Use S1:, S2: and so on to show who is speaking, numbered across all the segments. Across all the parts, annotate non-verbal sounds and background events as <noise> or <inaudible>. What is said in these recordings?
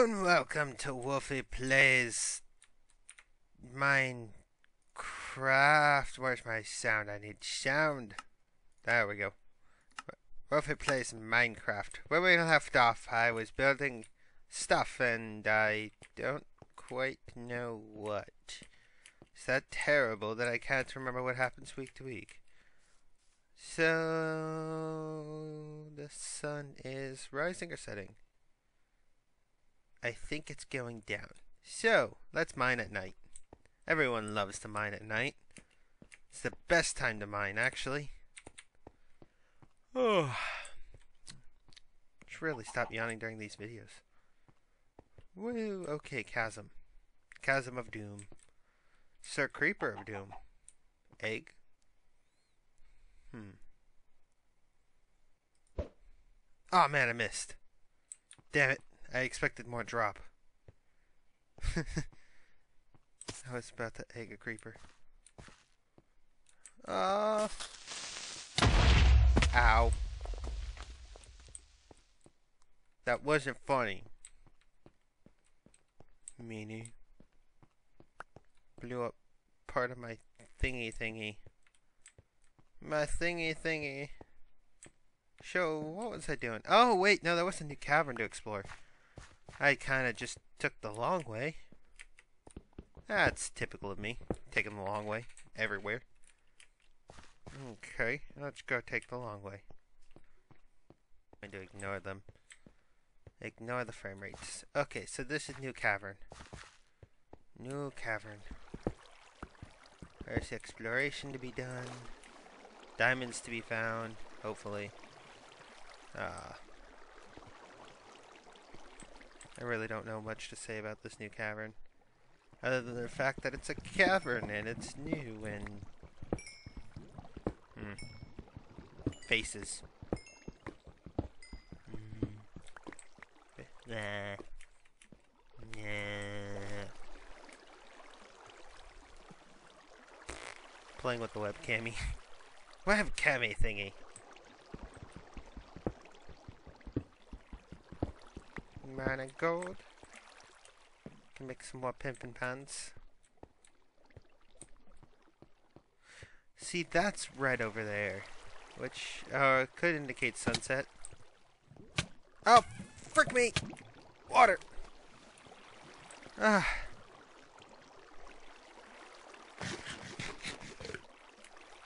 S1: and welcome to Wolfy Plays Minecraft. Where's my sound? I need sound. There we go. Wolfy Plays Minecraft. Where we left off, I was building stuff and I don't quite know what. Is that terrible that I can't remember what happens week to week? So, the sun is rising or setting? I think it's going down. So, let's mine at night. Everyone loves to mine at night. It's the best time to mine, actually. Oh. Should really stop yawning during these videos. Woo, okay, chasm. Chasm of Doom. Sir Creeper of Doom. Egg. Hmm. Oh man, I missed. Damn it. I expected more drop. <laughs> I was about to egg a creeper. Uh. Ow. That wasn't funny. Meanie. Blew up part of my thingy thingy. My thingy thingy. So, what was I doing? Oh, wait, no, there was a new cavern to explore. I kind of just took the long way. That's typical of me, taking the long way everywhere. Okay, let's go take the long way. I'm going to ignore them. Ignore the frame rates. Okay, so this is new cavern. New cavern. There's exploration to be done. Diamonds to be found, hopefully. Ah. I really don't know much to say about this new cavern. Other than the fact that it's a cavern and it's new and... Hmm. Faces. Mm. Nah. Nah. Playing with the webcammy. <laughs> webcammy thingy. Man and gold. Can make some more pimpin' pants. See, that's red over there. Which, uh, could indicate sunset. Oh, frick me! Water! Ah.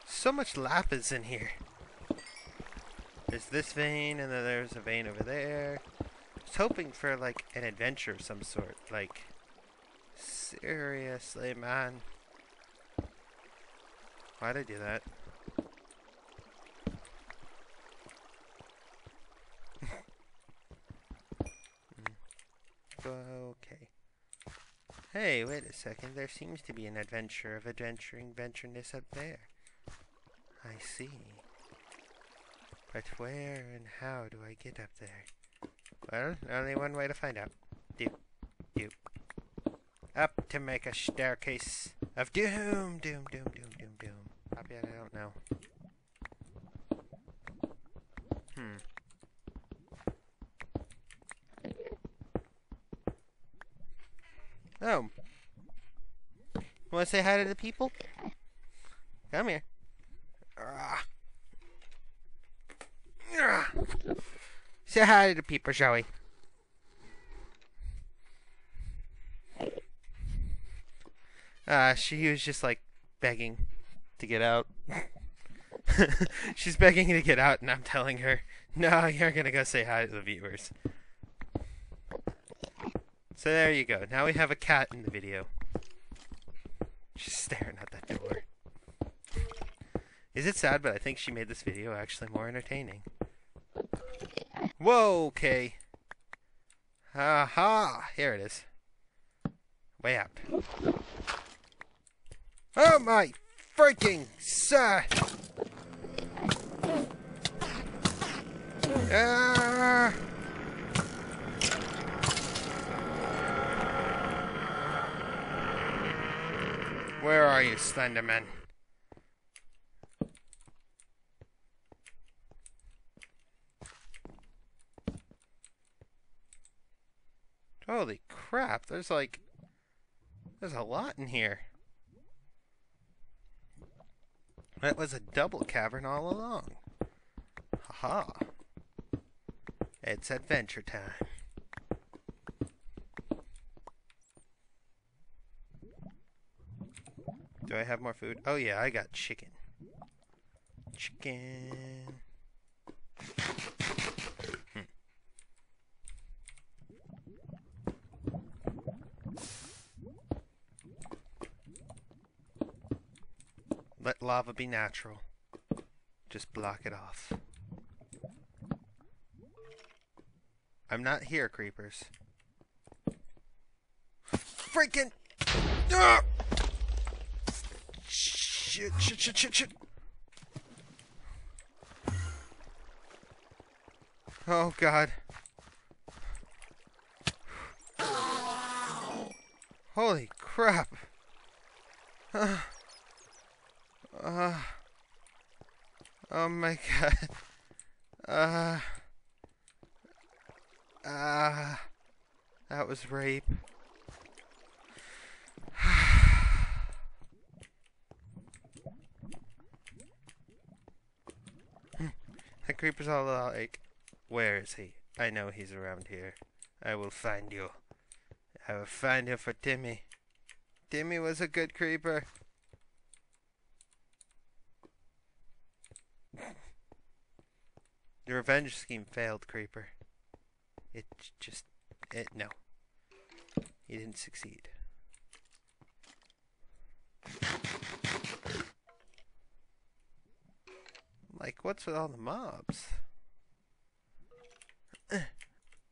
S1: So much lapis in here. There's this vein, and then there's a vein over there hoping for like an adventure of some sort. Like, seriously, man. Why'd I do that? <laughs> okay. Hey, wait a second. There seems to be an adventure of adventuring ventureness up there. I see. But where and how do I get up there? Well, only one way to find out. Doop, doop. Up to make a staircase of doom, doom, doom, doom, doom, doom. Up yet, I don't know. Hmm. Oh. Want to say hi to the people? Come here. Ah. Ah. Say hi to the people, shall we? Uh, she was just like begging to get out. <laughs> She's begging to get out, and I'm telling her, no, you're gonna go say hi to the viewers. So there you go. Now we have a cat in the video. She's staring at that door. Is it sad, but I think she made this video actually more entertaining. Whoa, okay. Aha! Here it is. Way up. Oh my freaking sir! Ah! Where are you, Slenderman? Holy crap, there's like... There's a lot in here. That was a double cavern all along. Haha. It's adventure time. Do I have more food? Oh yeah, I got chicken. Chicken. Lava be natural. Just block it off. I'm not here, creepers. Freaking! Ah! Shit, shit, shit, shit, shit. Oh, God. Holy crap. Uh, oh my god. Uh, uh, that was rape. <sighs> that creeper's all like, where is he? I know he's around here. I will find you. I will find you for Timmy. Timmy was a good creeper. Revenge scheme failed, Creeper. It just... It... No. He didn't succeed. Like, what's with all the mobs? Uh,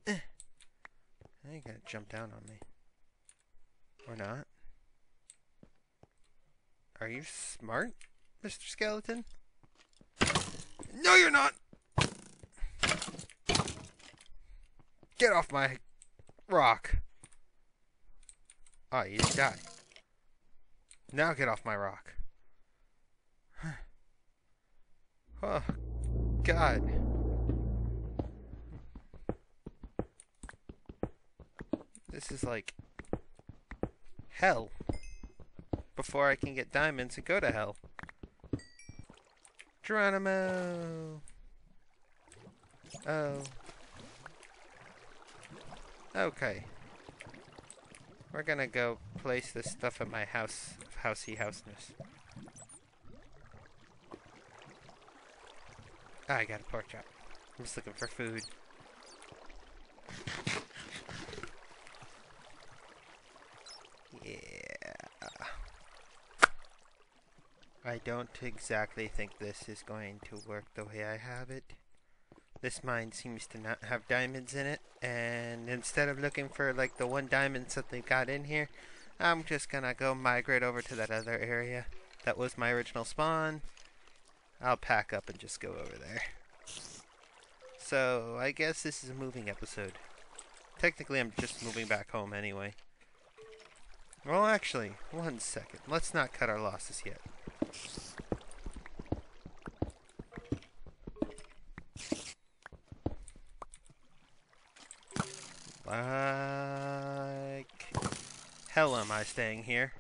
S1: uh. Now you gotta jump down on me. Or not. Are you smart, Mr. Skeleton? No, you're not! Get off my rock. Oh, you die. Now get off my rock. oh, God. This is like hell. Before I can get diamonds and go to hell. Geronimo! Oh. Okay. We're gonna go place this stuff at my house housey houseness. Ah, I got a pork chop. I'm just looking for food. Yeah. I don't exactly think this is going to work the way I have it. This mine seems to not have diamonds in it, and instead of looking for like the one diamonds that they've got in here, I'm just gonna go migrate over to that other area. That was my original spawn. I'll pack up and just go over there. So, I guess this is a moving episode. Technically, I'm just moving back home anyway. Well, actually, one second. Let's not cut our losses yet. Like hell am I staying here?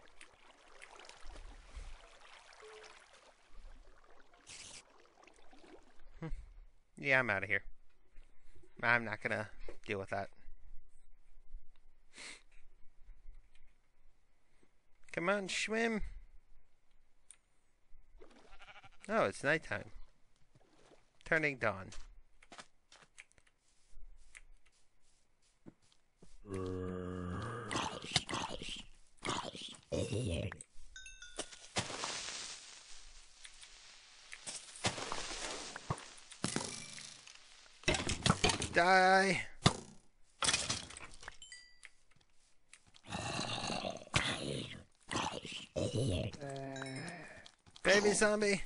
S1: Hmm. Yeah, I'm out of here. I'm not gonna deal with that. Come on, swim. Oh, it's nighttime. Turning dawn. Die! Uh, baby zombie!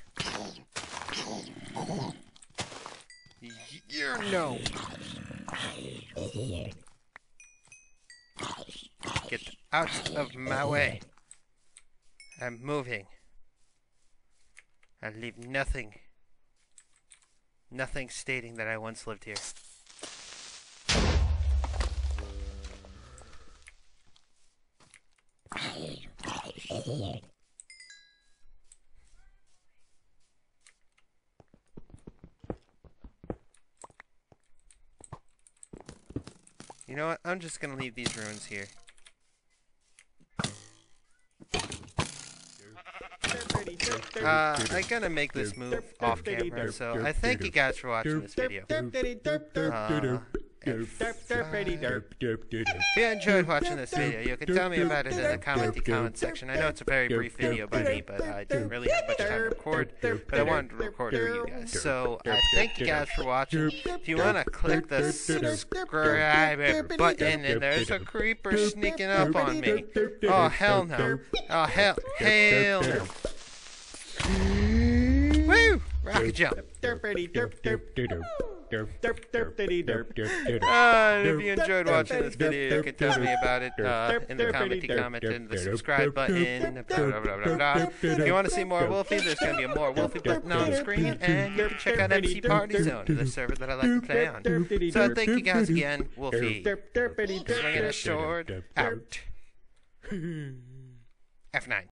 S1: You're no! Get out of my way. I'm moving. I leave nothing. Nothing stating that I once lived here. You know what? I'm just gonna leave these ruins here. Uh, I'm gonna make this move off camera, so I thank you guys for watching this video. Uh, if, you enjoyed watching this video, you can tell me about it in the commenty comment section. I know it's a very brief video by me, but I didn't really have much time to record, but I wanted to record for you guys. So, uh, thank you guys for watching. If you want to click the subscribe button, and there's a creeper sneaking up on me. Oh, hell no. Oh, hell, hell no. Woo! Rocket jump. Uh, if you enjoyed watching this video, you can tell me about it uh, in the commenty comment and the subscribe button. Blah, blah, blah, blah. If you want to see more Wolfy, there's going to be a more Wolfy button on the screen, and you can check out MC Party Zone, the server that I like to play on. So thank you guys again, Wolfy. Swinging a sword out. F9.